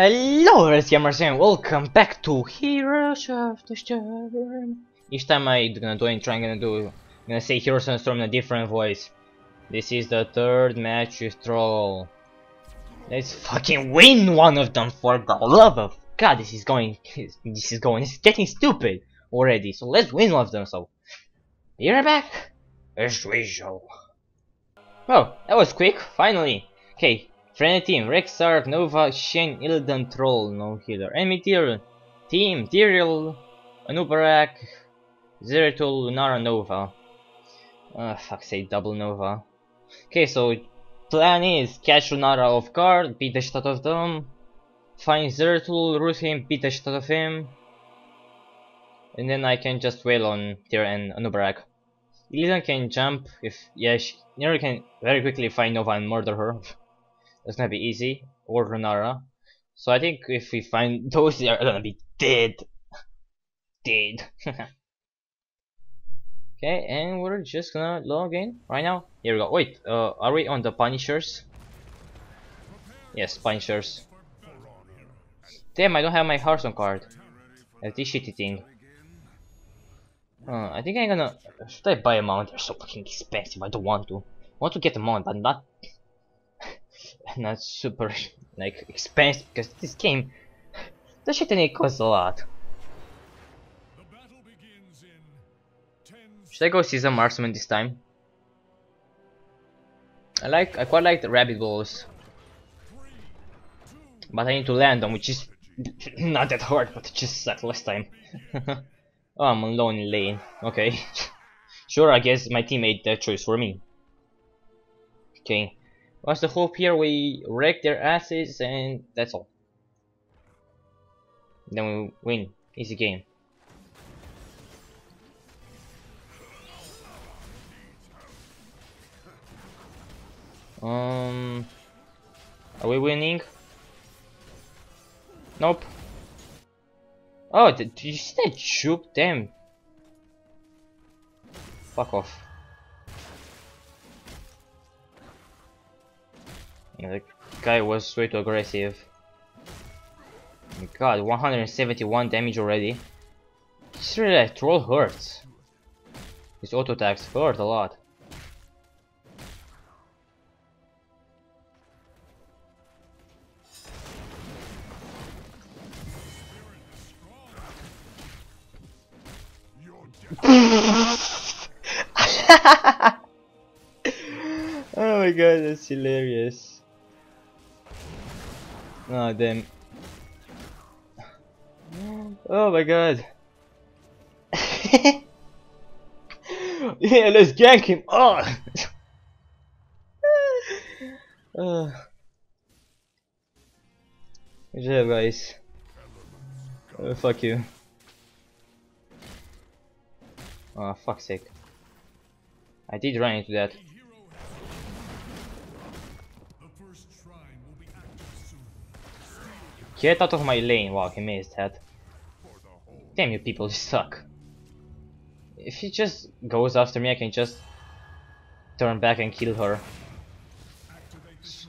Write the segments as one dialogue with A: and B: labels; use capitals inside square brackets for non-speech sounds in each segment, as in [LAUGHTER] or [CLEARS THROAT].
A: Hello, Gamers, and welcome back to Heroes of the Storm. Each time I gonna do intro, I'm gonna do, I'm gonna say Heroes of the Storm in a different voice. This is the third match with Thrall. Let's fucking win one of them for the love of God. This is going, [LAUGHS] this is going, it's getting stupid already. So let's win one of them. So right back. As usual. Oh, that was quick. Finally. Okay, team, Rexxar, Nova, Chen, Illidan, Thrall, no healer. Enemy tier, team, Tyrael, Anub'arak, Zeratul, Lunara, Nova. Uh, fuck say double Nova. Okay, so plan is catch Lunara off guard, beat the shit out of them, find Zeratul, root him, beat the shit out of him, and then I can just wail on Tyr and Anub'arak. Illidan can jump if, yeah, she nearly can very quickly find Nova and murder her. [LAUGHS] That's gonna be easy. Or Renara. So I think if we find [LAUGHS] those, they are gonna be dead. Dead. [LAUGHS] okay, and we're just gonna log in right now. Here we go. Wait, uh, are we on the Punishers? Yes, Punishers. Damn, I don't have my Hearthstone card. That's this shitty thing. Uh, I think I'm gonna... Should I buy a mount? They're so fucking expensive. I don't want to. I want to get a mount, but not [LAUGHS] not super like expensive because this game the shit in it costs a lot. Should I go Seasoned Marksman this time? I like I quite like the rabbit balls. But I need to land them which is [LAUGHS] not that hard but it just sucked last time. [LAUGHS] oh I'm alone in lane. Okay. sure I guess my team made that uh, choice for me. Okay. What's the hope here? We wreck their asses and that's all. Then we win. Easy game. Um, are we winning? Nope. Oh, did, you see that juke? Damn. Fuck off. The guy was way too aggressive. Oh god, 171 damage already. It's really that Thrall hurts. His auto attacks hurt a lot. [LAUGHS] oh my god, that's hilarious. Oh damn. Oh my god. yeah, let's gank him. Oh. uh. Guys. Oh, fuck you. Oh, fuck's sake. I did run into that. Get out of my lane. Wow, he missed that. Damn you people, you suck. If he just goes after me, I can just turn back and kill her. It's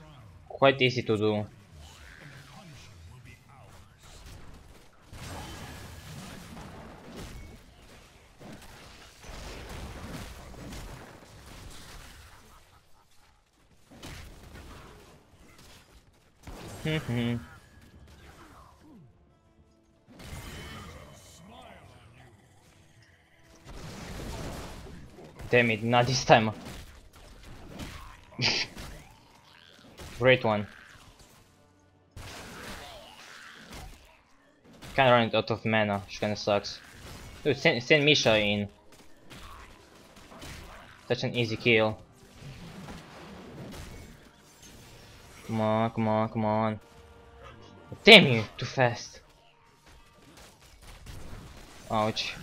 A: quite easy to do. Hmm. Damn it, not this time. [LAUGHS] Great one. Kinda running out of mana, which kinda sucks. Dude, send, send Misha in. Such an easy kill. Come on, come on, come on. Damn you, too fast. Ouch.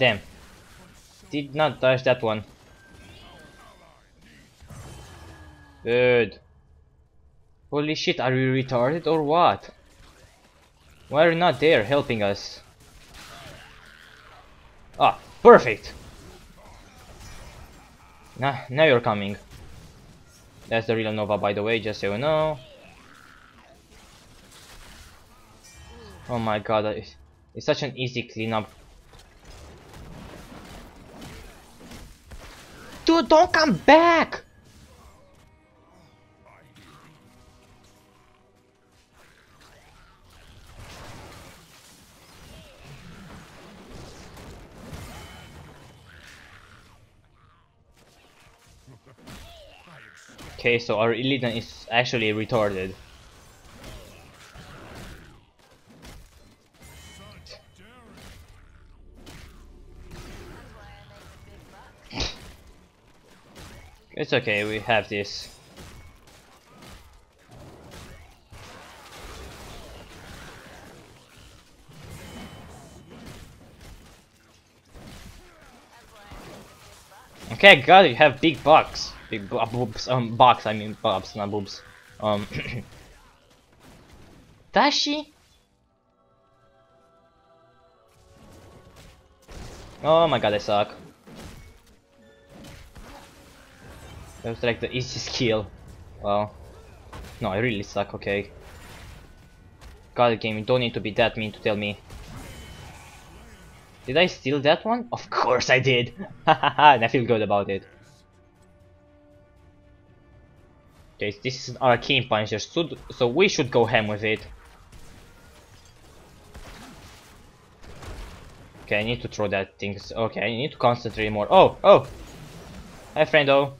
A: Damn. Did not touch that one. Good. Holy shit, are you retarded or what? Why are you not there helping us? Ah, perfect! Now, now you're coming. That's the real Nova, by the way, just so you know. Oh my god, it's, it's such an easy cleanup. Dude, don't come back! Okay, so our Illidan is actually retarded. It's okay, we have this. Okay, God, you have big bucks. Big boobs, um, box, I mean bobs, not boobs. Um, [CLEARS THROAT] does she? Oh my god, I suck. That was like the easiest kill. Well, no, I really suck, okay. God, game, you don't need to be that mean to tell me. Did I steal that one? Of course I did! [LAUGHS] And I feel good about it. Okay, this is an arcane punisher, so, so we should go ham with it. Okay, I need to throw that thing. Okay, I need to concentrate more. Oh, oh! Hi, friendo.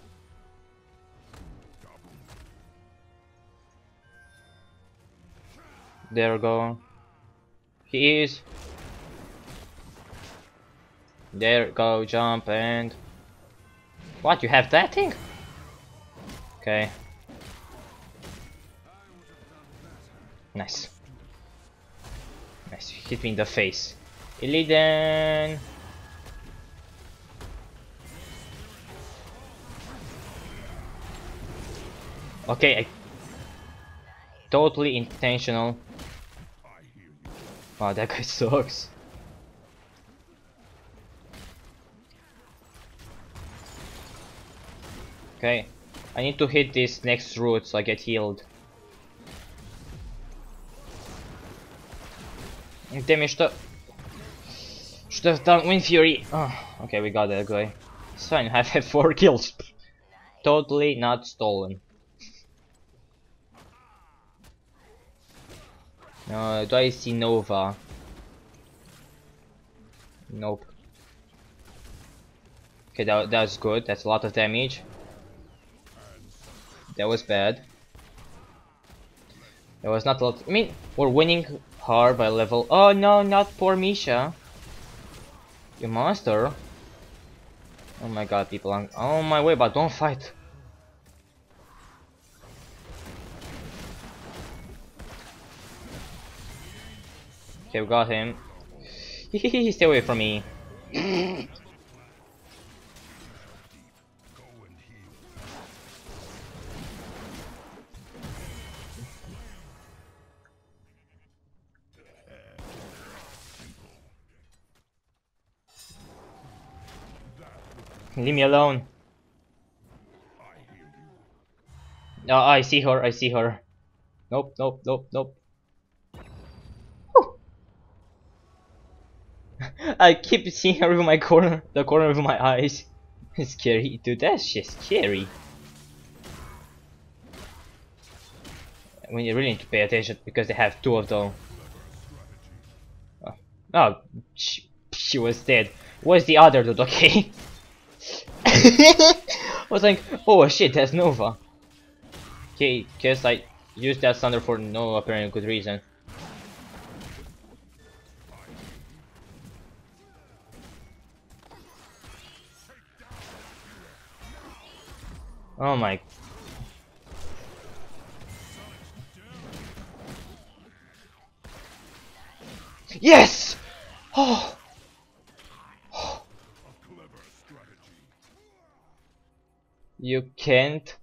A: There we go. He is. There go, jump and... What, you have that thing? Okay. Nice. Nice, hit me in the face. Illidan! Okay, I... Totally intentional. Wow, that guy [LAUGHS] sucks. Okay, I need to hit this next root so I get healed. Damn it, should have done Wind Fury. Oh, okay, we got that guy. It's fine, [LAUGHS] I've had four kills. totally not stolen. Uh, do I see Nova? Nope. Okay, that, that's good. That's a lot of damage. That was bad. That was not a lot. I mean, we're winning hard by level. Oh no, not poor Misha. You monster. Oh my god, people are on my way, but don't fight. Okay, we got him. [LAUGHS] Stay away from me. Leave me alone. Oh, I see her, I see her. Nope, nope, nope, nope. I keep seeing her with my corner, the corner of my eyes. [LAUGHS] It's scary, dude. That's just scary. When you really need to pay attention because they have two of them. Oh, oh she, she was dead. Where's the other dude? [LAUGHS] Okay. [LAUGHS] I was like, oh shit, that's Nova. Okay, guess I used that thunder for no apparent good reason. Oh my Yes! Oh! You can't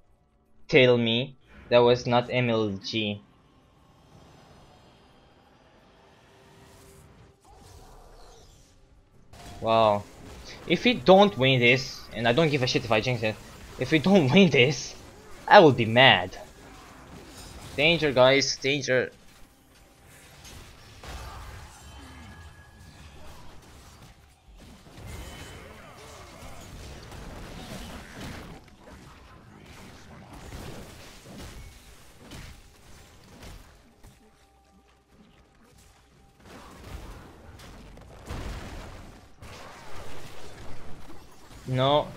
A: tell me that was not MLG. Wow. If we don't win this, and I don't give a shit if I jinx it, if we don't [LAUGHS] win this, I will be mad. Danger, guys, danger. No.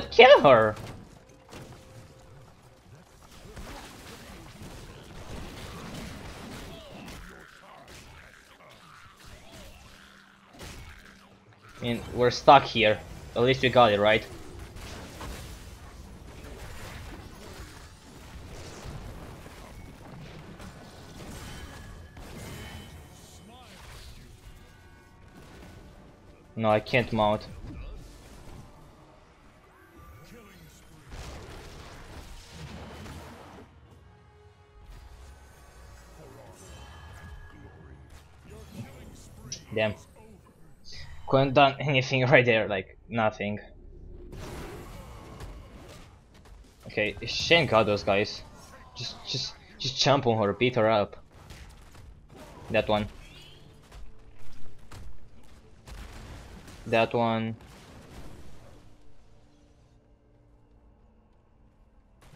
A: Kill her! I mean, we're stuck here. At least we got it, right? No, I can't mount. Damn. Couldn't done anything [LAUGHS] right there, like nothing. Okay, Chen got those guys. Just just just jump on her, beat her up. That one. That one.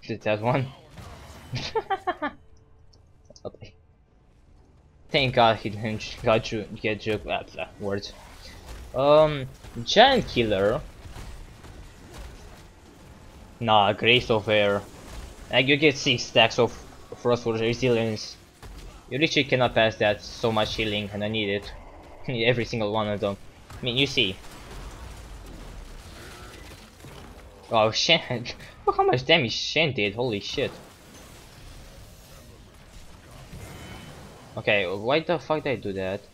A: That one? [LAUGHS] okay. Thank God he didn't got you get you blah, blah, words. Um Giant Killer. Nah, Grace of Air. Like you get six stacks of Frostwolf Resilience. You literally cannot pass that so much healing and I need it. [LAUGHS] I need every single one of them. I mean, you see. Oh, Chen. [LAUGHS] Look how much damage Chen did, holy shit. Okay, why the fuck did I do that?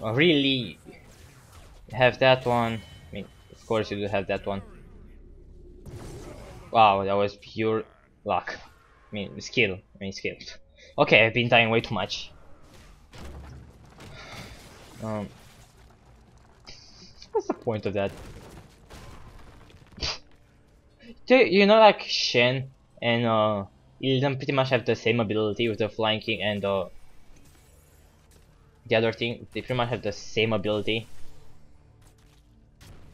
A: Oh, really have that one. I mean, of course you do have that one. Wow, that was pure luck. Mean, skill. I mean, skill. Okay, I've been dying way too much. Um, what's the point of that? do you know, like Chen and uh, Illidan pretty much have the same ability with the Flying Kick and uh, the other thing, they pretty much have the same ability.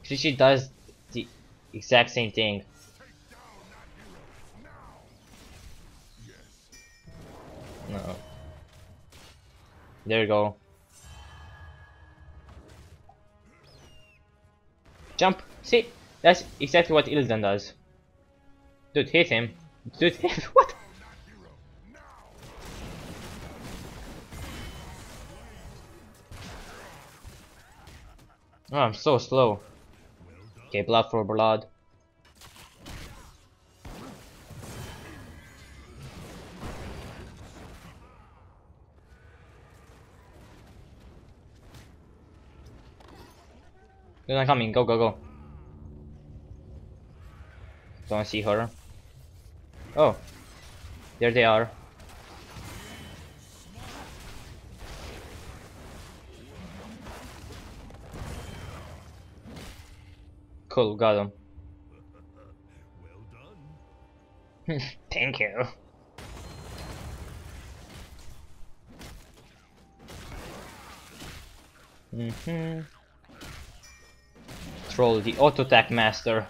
A: She does the exact same thing. No. There you go. Jump! See? That's exactly what Illidan does. Dude, hit him. Dude, [LAUGHS] hit what? Oh, I'm so slow. Okay, blood for blood. They're not coming, go, go, go. Don't see her. Oh, there they are. Cool, got him. well [LAUGHS] Thank you. Mm-hmm. Thrall the auto attack master.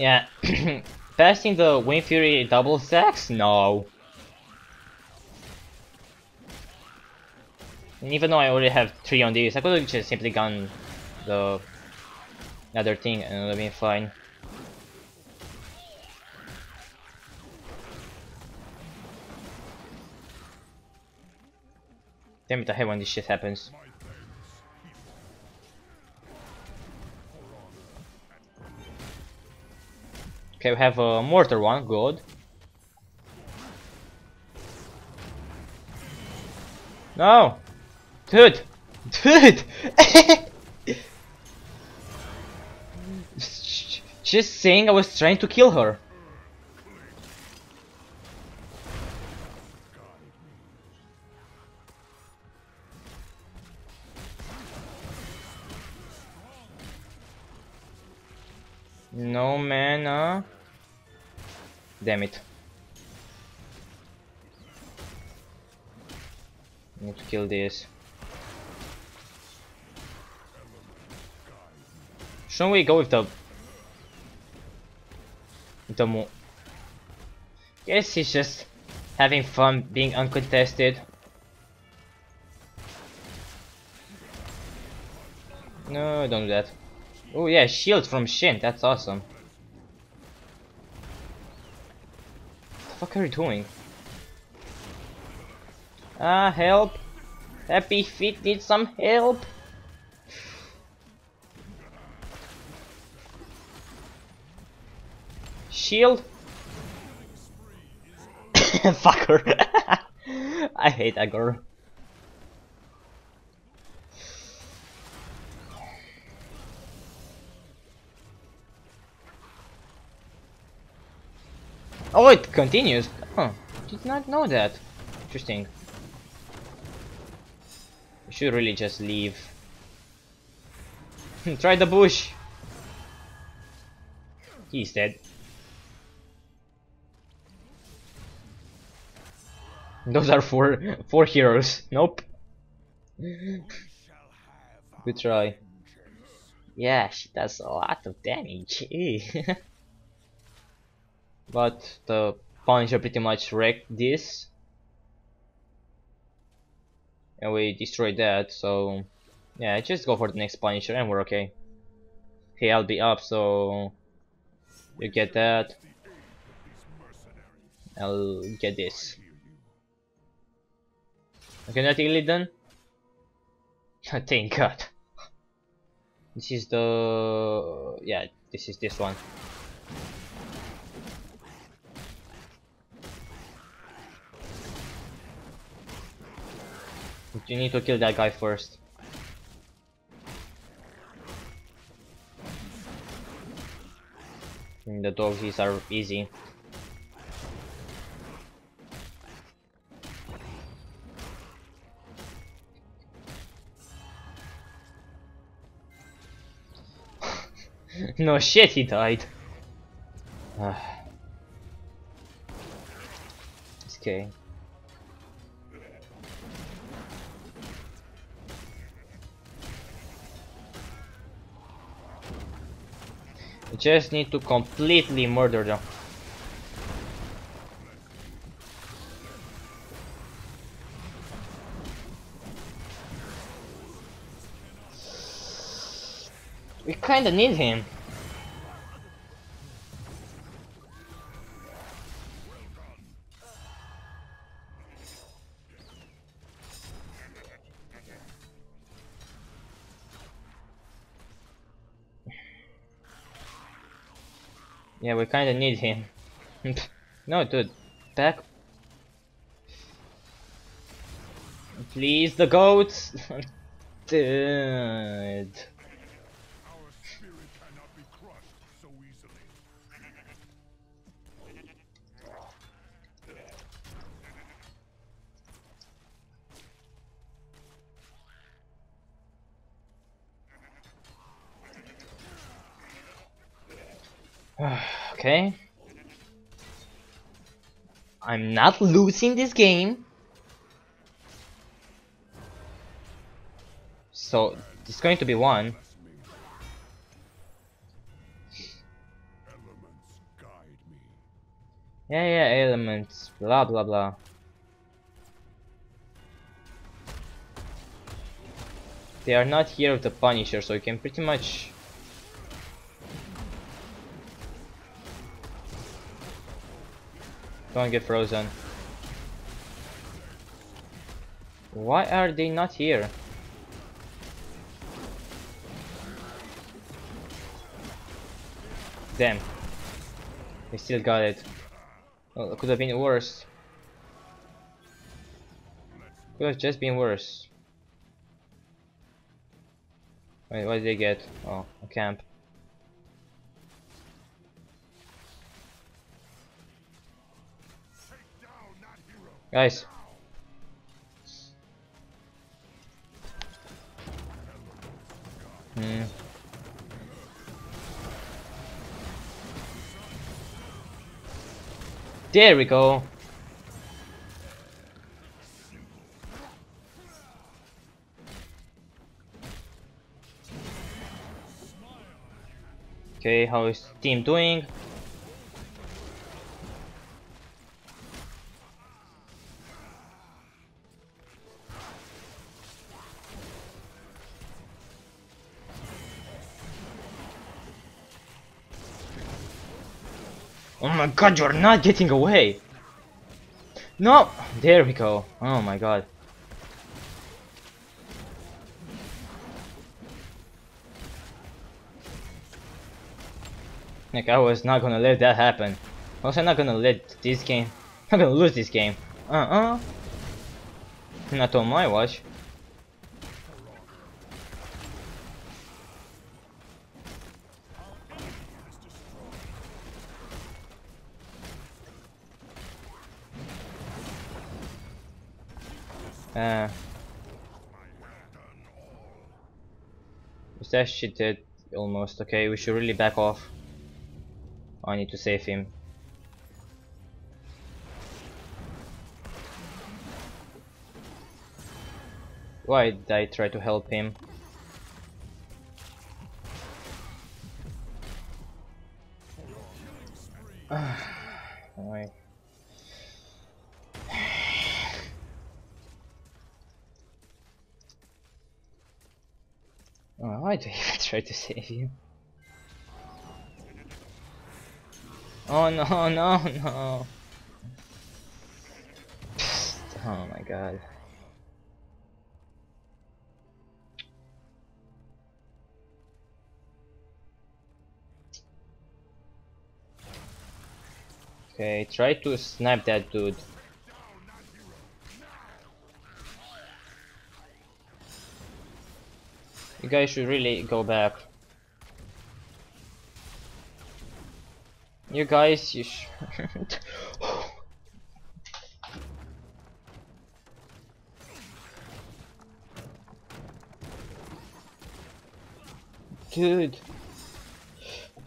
A: Yeah, passing the Wind Fury double stacks? No. And even though I already have 3 on these, I could have just simply gone the other thing and it would have been fine. Damn it, I hate when this shit happens. Okay, we have a mortar one, good. No! Dude! Dude! [LAUGHS] Just saying I was trying to kill her. Kill this. Shouldn't we go with the the mo Guess he's just having fun being uncontested. No, don't do that. Oh yeah, shield from Chen, that's awesome. What the fuck are you doing? Ah, help! Happy Feet needs some help! Shield! [COUGHS] Fucker! [LAUGHS] I hate that girl. Oh, it continues. Huh. Did not know that. Interesting. Should really just leave. [LAUGHS] Try the bush. He's dead. Those are four [LAUGHS] four heroes. Nope. [LAUGHS] Good try. Yeah, she does a lot of damage. but the Punisher pretty much wrecked this and we destroyed that so yeah just go for the next Punisher and we're okay. Hey I'll be up so you get that. I'll get this. Okay nothing really done? [LAUGHS] Thank god. [LAUGHS] This is the yeah this is this one You need to kill that guy first. The doggies are easy. [LAUGHS] no shit, he died. [SIGHS] okay. Just need to completely murder them. We kinda need him. Kinda need him. no, dude. Back. Please, the goats! [LAUGHS] dude. [SIGHS] [SIGHS] okay. I'm not losing this game. So, it's going to be one. Yeah, yeah, elements, blah blah blah. They are not here with the Punisher, so you can pretty much... Don't get frozen. Why are they not here? Damn. They still got it. Well, it could have been worse. Could have just been worse. Wait, what did they get? Oh, a camp. Guys. Hmm. There we go. Okay, how is team doing? Oh my god, you're not getting away! No! There we go. Oh my god. Like, I was not gonna let that happen. Also, not gonna let this game... [LAUGHS] I'm gonna lose this game. Uh-uh. Not on my watch. That shit almost? Okay, we should really back off. I need to save him. Why did I try to help him? [SIGHS] Ah. Oh, I even [LAUGHS] try to save you? Oh no, [LAUGHS] no, no. Oh my god. Okay, try to snipe that dude. You guys should really go back. You guys, you. [LAUGHS] Dude.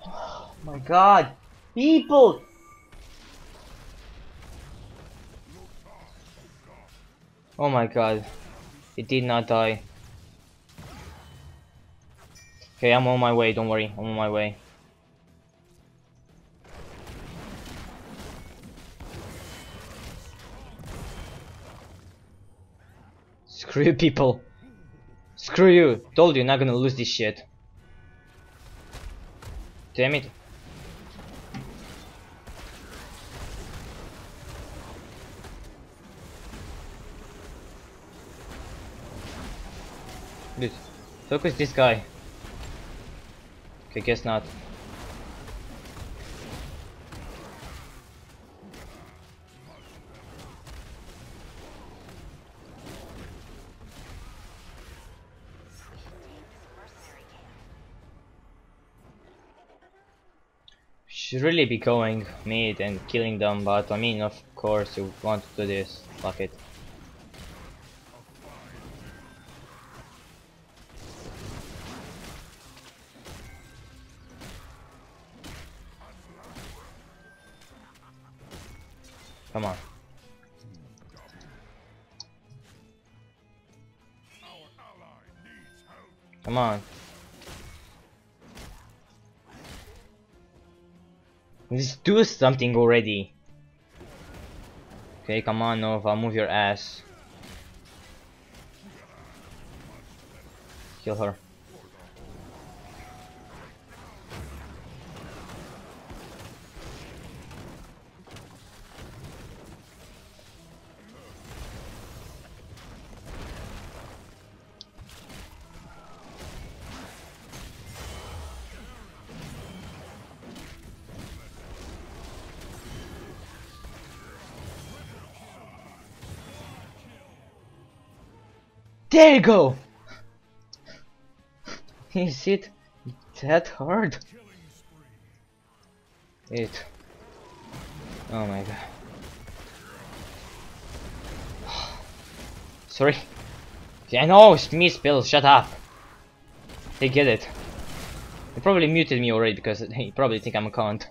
A: Oh my god. People! Oh my god. It did not die. Okay, I'm on my way, don't worry, I'm on my way. [LAUGHS] Screw you people. Screw you. Told you not gonna lose this shit. Damn it. Dude, focus this guy. Okay, guess not. Should really be going mid and killing them, but I mean, of course, you want to do this. Fuck it. Come on. Just do something already. Okay, come on Nova, move your ass. Kill her. There you go! [LAUGHS] Is it that hard? It. Oh my god. [SIGHS] Sorry. I know, it's me, Spill, shut up. They get it. They probably muted me already because [LAUGHS] they probably think I'm a cunt.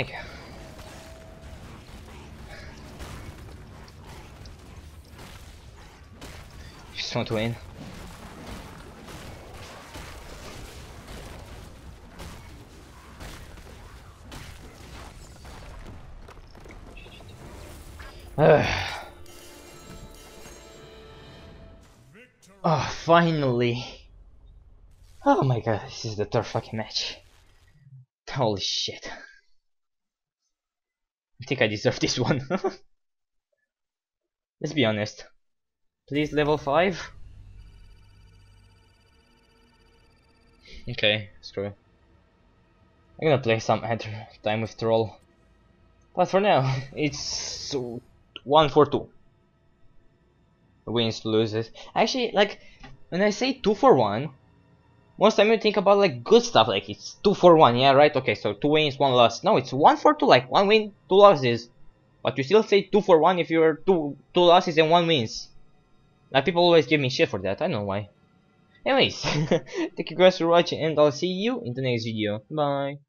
A: Thank you. Just want to win. [SIGHS] oh, finally! Oh my god, this is the third fucking match. Holy shit. I think I deserve this one. [LAUGHS] Let's be honest. Please level 5? Okay, screw. I'm gonna play some time with Thrall. But for now, [LAUGHS] it's 1 for 2. Wins, loses. Actually, like, when I say 2 for 1, most time you think about like good stuff, like it's 2 for 1, yeah, right? Okay, so 2 wins, 1 loss. No, it's 1 for 2, like 1 win, 2 losses. But you still say 2 for 1 if you're 2, two losses and 1 wins. Like people always give me shit for that, I don't know why. Anyways, [LAUGHS] thank you guys for watching and I'll see you in the next video. Bye.